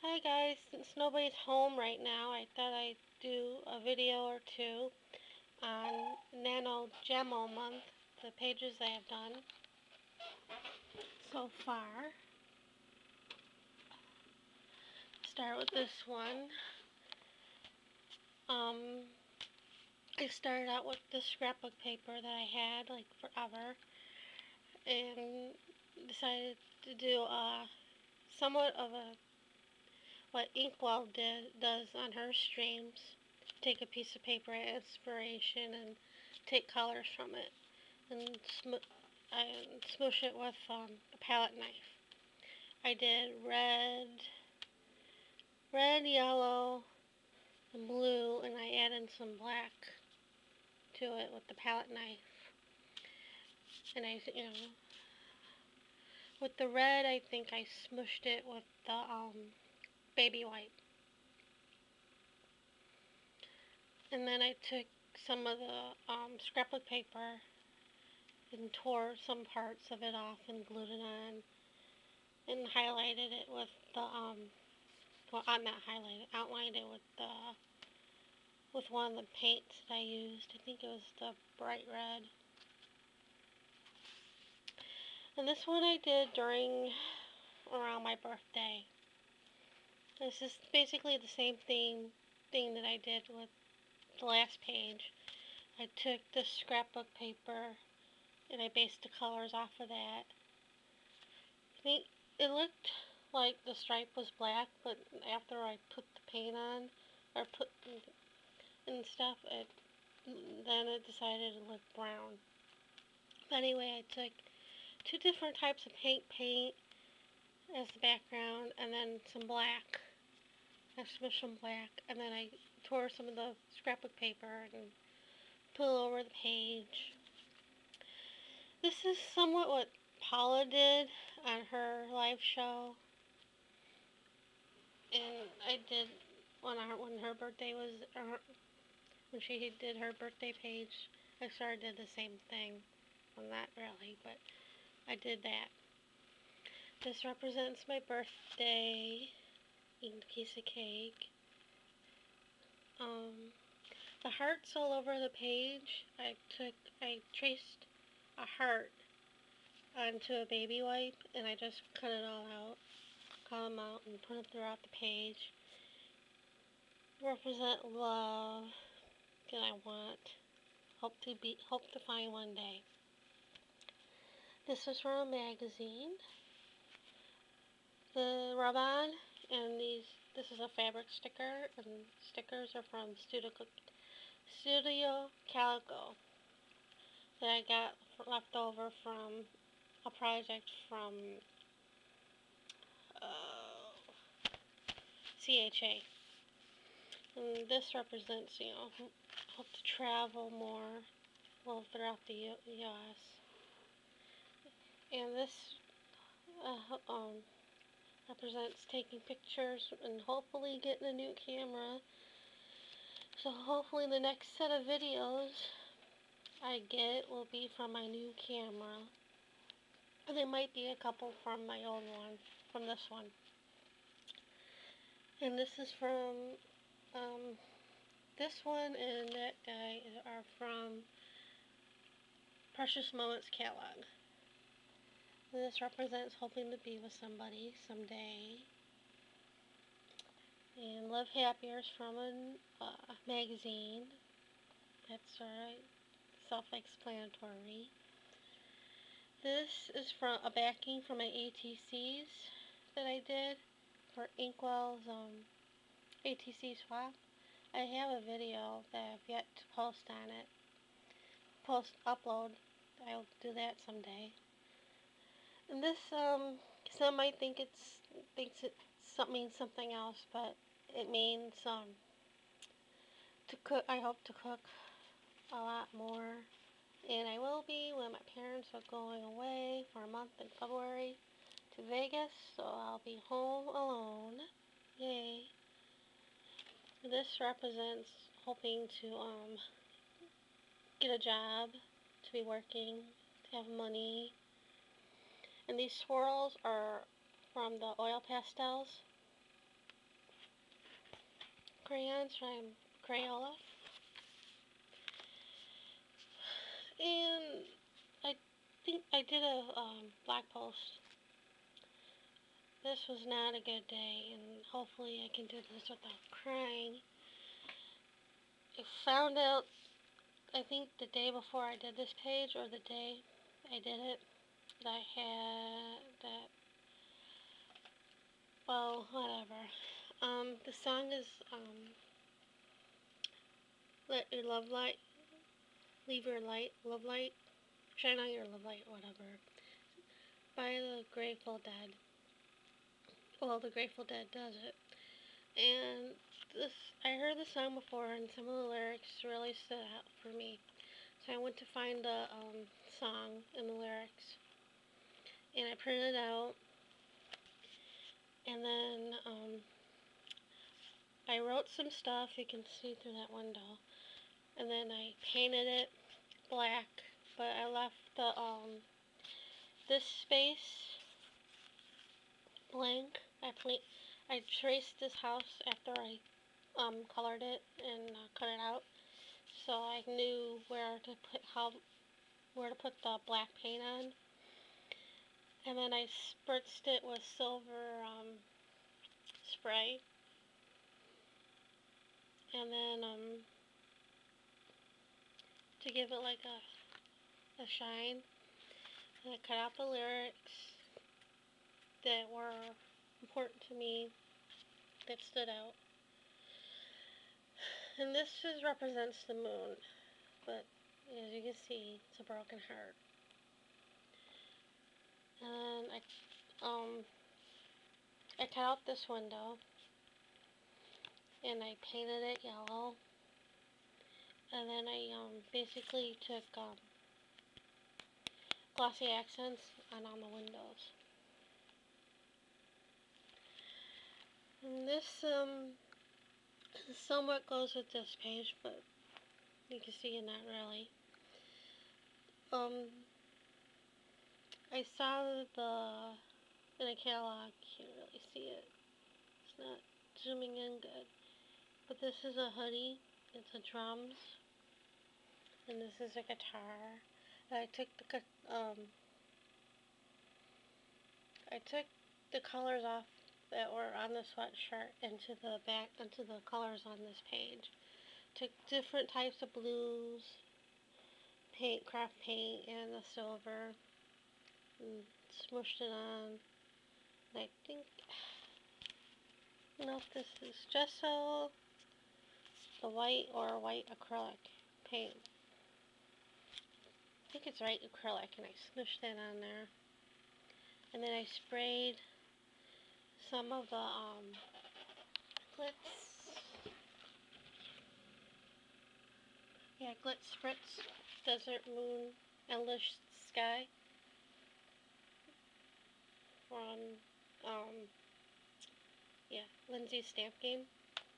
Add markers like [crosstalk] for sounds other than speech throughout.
Hi guys, since nobody's home right now, I thought I'd do a video or two on Nano Gemo month, the pages I have done so far. Start with this one. Um, I started out with the scrapbook paper that I had like forever and decided to do a somewhat of a what Inkwell did, does on her streams. Take a piece of paper as inspiration and take colors from it and, sm- and smoosh it with um, a palette knife. I did red, red, yellow, and blue, and I added some black to it with the palette knife. And I, you know, with the red, I think I smushed it with the um, baby wipe. And then I took some of the um, scrapbook paper and tore some parts of it off and glued it on and highlighted it with the um well I'm not highlighted outlined it with the with one of the paints that I used. I think it was the bright red. And this one I did during around my birthday. This is basically the same thing thing that I did with the last page. I took the scrapbook paper and I based the colors off of that. I think it looked like the stripe was black, but after I put the paint on or put and stuff, it then it decided to look brown. But anyway, I took two different types of paint paint as the background and then some black I smushed some black, and then I tore some of the scrapbook paper and put it over the page. This is somewhat what Paula did on her live show. And I did when her, when her birthday was uh, when she did her birthday page. I sort of did the same thing. Well, not really, but I did that. This represents my birthday eating a piece of cake. Um, the hearts all over the page, I took, I traced a heart onto a baby wipe and I just cut it all out, cut them out and put them throughout the page. Represent love that I want. Hope to be, hope to find one day. This was from a magazine. The rub-on and these this is a fabric sticker and stickers are from Studio, Studio Calico that I got left over from a project from uh, CHA. And this represents, you know, hope to travel more well throughout the U.S. And this uh, um, represents taking pictures and hopefully getting a new camera. So hopefully the next set of videos I get will be from my new camera. And there might be a couple from my old one, from this one. And this is from, um, this one and that guy are from Precious Moments catalog. This represents hoping to be with somebody someday. And Love Happier is from a uh, magazine. That's alright, self-explanatory. This is from a backing from my ATCs that I did for Inkwell's um, ATC swap. I have a video that I've yet to post on it. Post, upload. I'll do that someday. And this, um, some might think it's, thinks it means something else, but it means, um, to cook, I hope to cook a lot more. And I will be when my parents are going away for a month in February to Vegas, so I'll be home alone. Yay. This represents hoping to, um, get a job, to be working, to have money, and these swirls are from the oil pastels. crayons from Crayola. And I think I did a um, post. This was not a good day, and hopefully I can do this without crying. I found out, I think the day before I did this page, or the day I did it, that I had that, well, whatever. Um, the song is, um, Let Your Love Light, Leave Your Light, Love Light, Shine On Your Love Light, whatever, by the Grateful Dead. Well, the Grateful Dead does it. And this, I heard the song before, and some of the lyrics really stood out for me. So I went to find the um, song and the lyrics, and I printed it out. And then um, I wrote some stuff. You can see through that window. And then I painted it black, but I left the um this space blank. I I traced this house after I um colored it and uh, cut it out, so I knew where to put how where to put the black paint on. And then I spritzed it with silver um, spray. And then um, to give it like a, a shine, and I cut out the lyrics that were important to me that stood out. And this just represents the moon, but as you can see, it's a broken heart. And I, um, I cut out this window, and I painted it yellow, and then I, um, basically took, um, glossy accents and on the windows. And this, um, somewhat goes with this page, but you can see it not really. Um, I saw the in a catalog. Can't really see it. It's not zooming in good. But this is a hoodie. It's a drums, and this is a guitar. I took the um. I took the colors off that were on the sweatshirt into the back into the colors on this page. Took different types of blues, paint, craft paint, and the silver, and smushed it on. And I think, don't this is gesso, the white, or white acrylic paint. I think it's white acrylic, and I smushed that on there. And then I sprayed some of the um, glitz. Yeah, glitz spritz, desert moon, endless sky. From um, yeah, Lindsay's stamp game.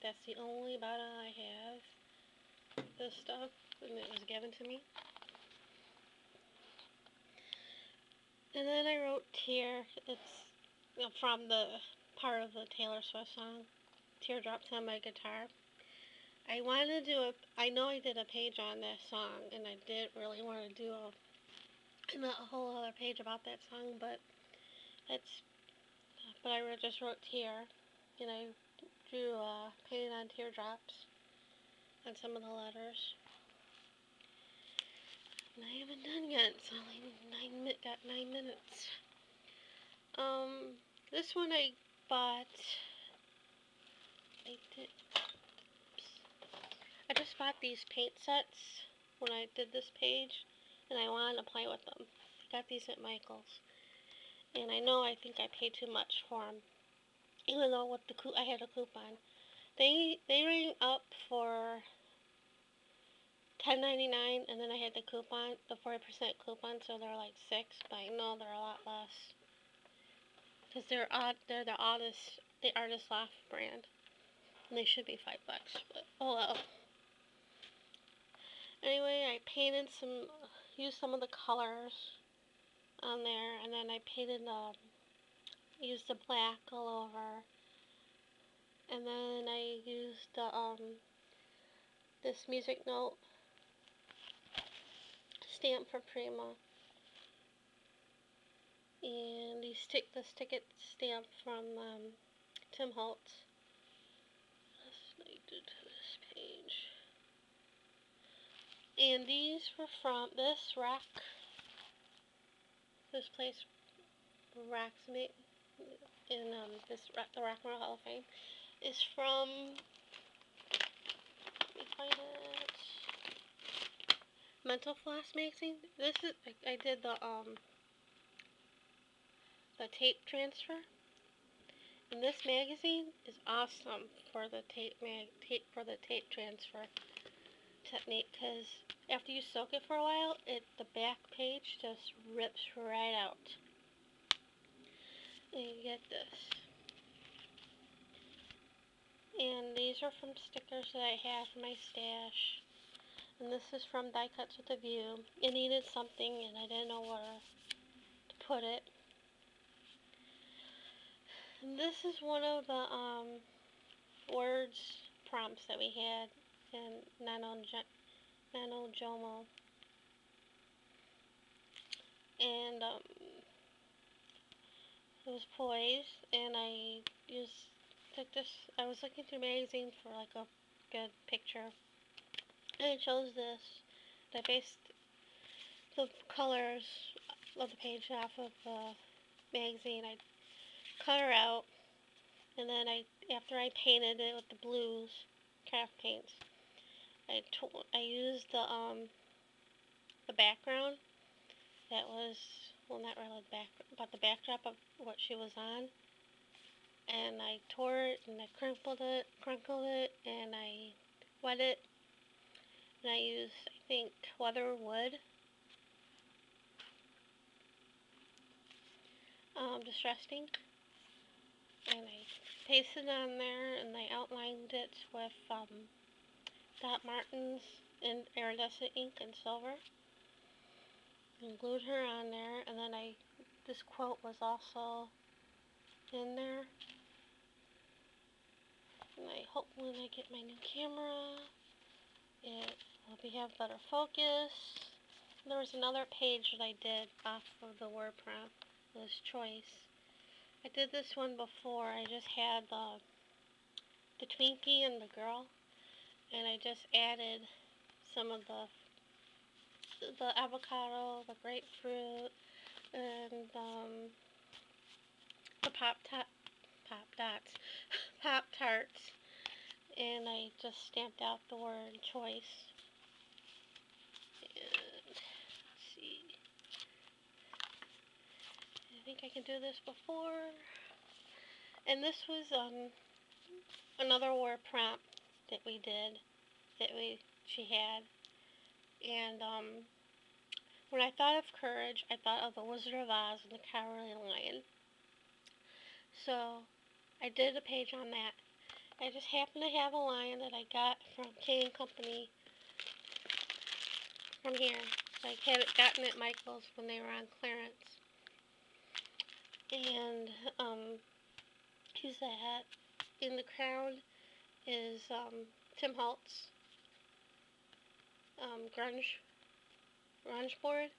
That's the only bottle I have. This stuff, and it was given to me. And then I wrote here. It's from the part of the Taylor Swift song, Teardrops on My Guitar. I wanted to do a, I know I did a page on that song, and I did really want to do a, a whole other page about that song, but it's, but I just wrote here, you know, drew, uh, painted on teardrops on some of the letters. And I haven't done yet, so I nine, got nine minutes. Um, this one I bought, I did, oops. I just bought these paint sets when I did this page, and I wanted to play with them. I got these at Michael's, and I know I think I paid too much for them, even though with the I had a coupon. They they rang up for $10.99, and then I had the coupon, the 40% coupon, so they're like six, but I know they're a lot less. Because they're odd, they're the oddest, the Artist Loft brand. And they should be five bucks, but oh well. Anyway, I painted some, used some of the colors on there, and then I painted, the, used the black all over. And then I used the, um, this music note stamp for Prima. And these stick this ticket stamp from um, Tim Holtz. And these were from this rack. This place me in um, this the Rock and Roll Hall of Fame is from. Let me find it. Mental Floss magazine. This is I, I did the um the tape transfer. And this magazine is awesome for the tape mag tape for the tape transfer technique because after you soak it for a while, it the back page just rips right out. And you get this. And these are from stickers that I have in my stash. And this is from Die Cuts with a View. It needed something and I didn't know where to put it. And this is one of the um, words prompts that we had in 909 Metal Jomo. And um, it was poised, and I just took this. I was looking through magazine for like a good picture, and I chose this. And I based the colors of the page off of the magazine. I cut her out, and then I after I painted it with the blues craft paints. I I used the um the background that was well not really the back but the backdrop of what she was on. And I tore it and I crinkled it crinkled it and I wet it. And I used I think weather wood. Um, distress ink and I pasted it on there and I outlined it with um, Doc Martens in iridescent ink and silver. And glued her on there, and then I, this quote was also in there. And I hope when I get my new camera, it will be have better focus. There was another page that I did off of the word prompt, this choice. I did this one before, I just had the, the Twinkie and the girl and I just added some of the the avocado, the grapefruit, and um, the pop pop dots, [laughs] pop tarts, and I just stamped out the word choice. And let's see, I think I can do this before. And this was um another word prompt that we did, that we she had. And um, when I thought of courage, I thought of the Wizard of Oz and the Cowardly Lion. So I did a page on that. I just happened to have a lion that I got from K&Company from here. I had it gotten at Michael's when they were on clearance. And um, he's that. In the crowd is um, Tim Holtz um, grunge grunge board.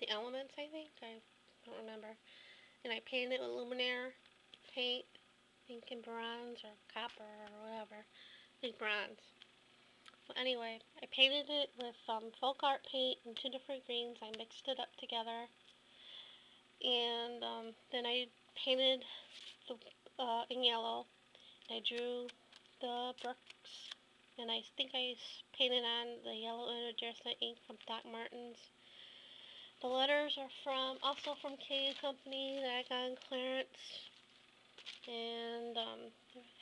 The Elements, I think. I don't remember. And I painted it with Lumiere paint, pink and bronze or copper or whatever. I think bronze. Well, anyway, I painted it with um, folk art paint and two different greens. I mixed it up together. And um, then I painted the uh, in yellow I drew the brooks, and I think I painted on the yellow iridescent ink from Doc Martens. The letters are from, also from K&Company that I got on clearance. And, um,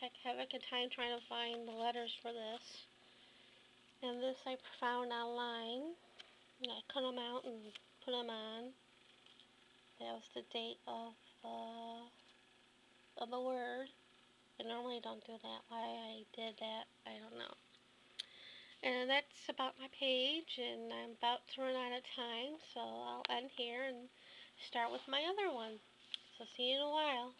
heck, have a good time trying to find the letters for this. And this I found online. And I cut them out and put them on. That was the date of the, of the word. I normally don't do that. Why I did that, I don't know. And that's about my page, and I'm about to run out of time, so I'll end here and start with my other one. So see you in a while.